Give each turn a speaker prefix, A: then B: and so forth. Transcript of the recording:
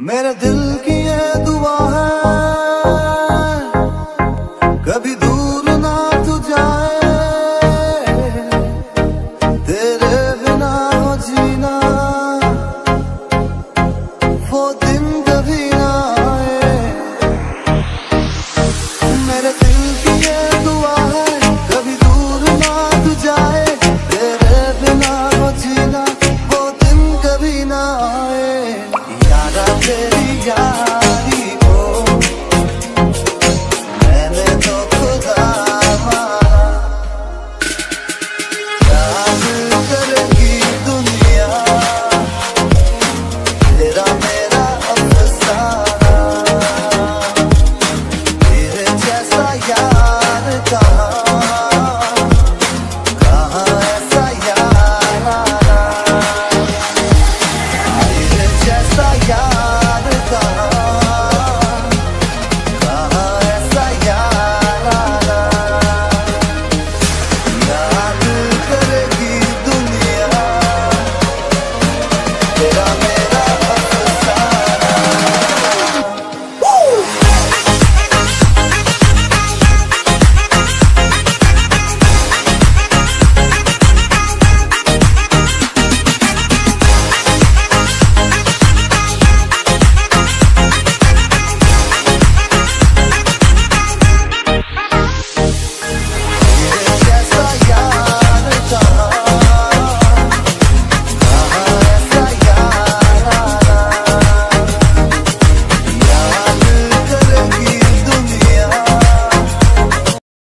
A: मेरे दिल की है